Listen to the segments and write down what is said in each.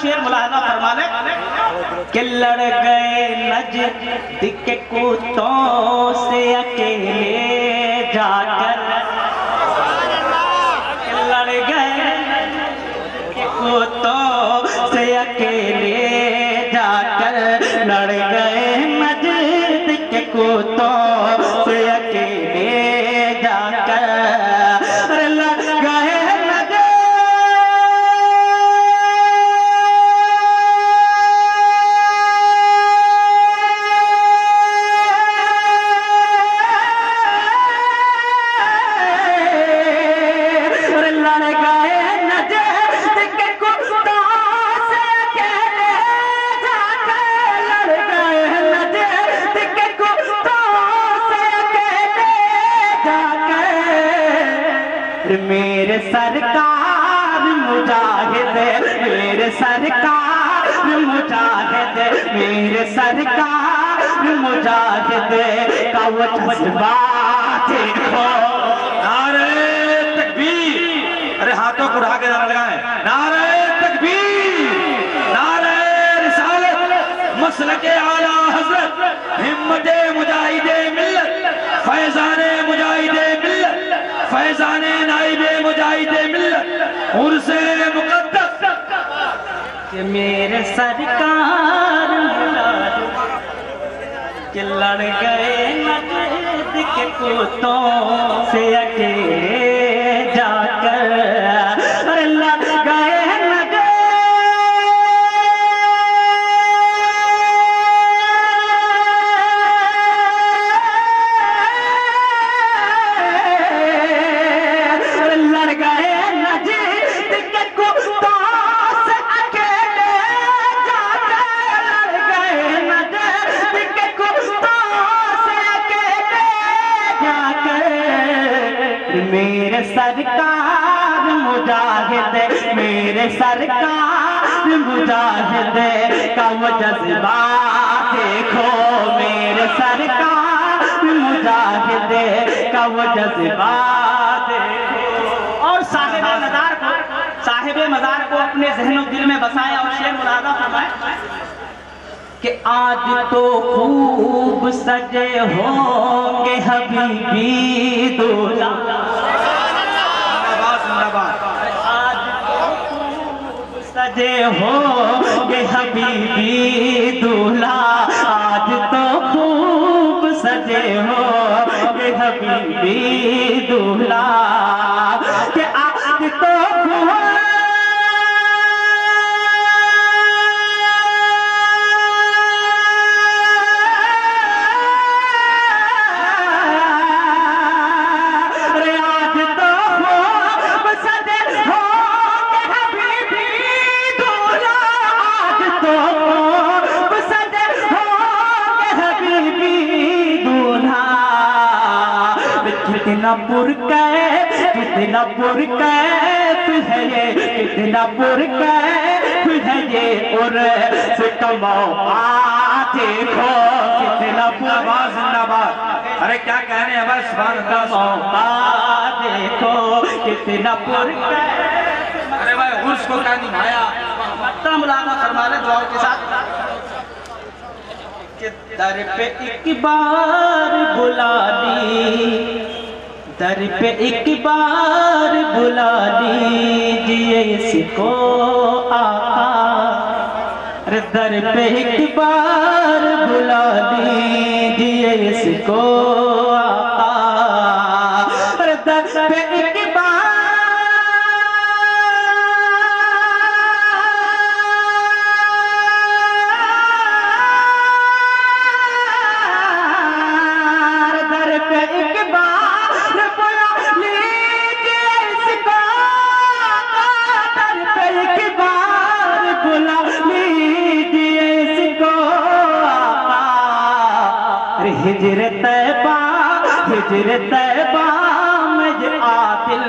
شیر ملاحظہ فرما لے کہ لڑ گئے نجد کے کوتوں سے اکیلے جا کر لڑ گئے نجد کے کوتوں سے اکیلے جا کر لڑ گئے نجد کے کوتوں میرے سرکار مجاہد میرے سرکار مجاہد میرے سرکار مجاہد کا وہ جذبہ دیکھو۔ نعرہ تکبیر۔ ارے ہاتھوں کو اٹھا کے ذرا لگائیں۔ نعرہ تکبیر۔ نعرہ رسالت۔ مسلک اعلی حضرت، ہمت مجاہد ملت، فیضان مجاہد ملت۔ فیضان نائب مجاہد ملت عرص مقدس کہ میرے سرکار کہ لڑ گئے مجد کے کوتوں سے اکیلے جا کر میرے سرکار مجاہد میرے سرکار مجاہد کا وہ جذبہ دیکھو، میرے سرکار مجاہد کا وہ جذبہ دیکھو۔ اور صاحب مزار کو، صاحب مزار کو اپنے ذہن و دل میں بسایا اور شیر ملازہ فرمائے کہ آج تو خوب سجے ہوں گے حبیبی دولا آج تو خوب سجے ہوں گے حبیبی دولا آج تو خوب سجے ہوں گے حبیبی دولا کتنا پرکیف کتنا پرکیف ہے یہ، کتنا پرکیف ہے یہ اور سے کماؤ دیکھو، کتنا زندہ زندہ باد ارے کیا کہنے ہیں بس سبحان اللہ سبحان موقع دیکھو، کتنا پرکیف ارے بھائی عرس کو کیا نمایا مطلب مولانا فرمانے دعاؤں کے ساتھ۔ کہ در پہ ایک بار بلا لی در پہ ایک بار بلا لیجیے اس کو آقا۔ در پہ ایک بار بلا لیجیے اس کو ہجر طیبہ ہجر طیبہ میں جو عادل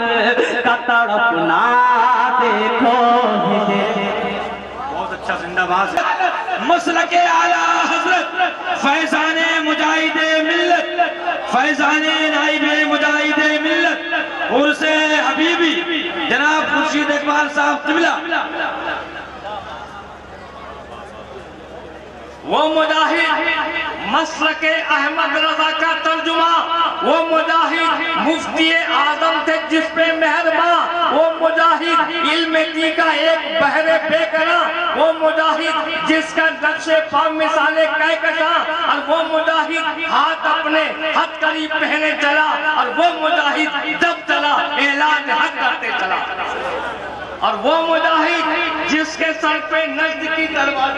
کا تڑپنا دیکھو۔ ہجر بہت اچھا زندہ باد مسلک اعلی حضرت فیضان مجاہد ملت، فیضان نائب مجاہد ملت عرس حبیبی جناب خورشید اقبال صاحب قبلہ۔ وہ مجاہد مسلک احمد رضا کا ترجمہ، وہ مجاہد مفتی اعظم تھے جس پہ مہربان وہ مجاہد علم دی کا ایک بحر بے کرا وہ مجاہد جس کا نقش پا مثالے کہہ کشا اور وہ مجاہد ہاتھ اپنے ہتھ قریب پہنے چلا، اور وہ مجاہد جب چلا، اعلان حق کرتے چلا۔ اور وہ مجاہد جس کے سر پہ نجد کی تلوار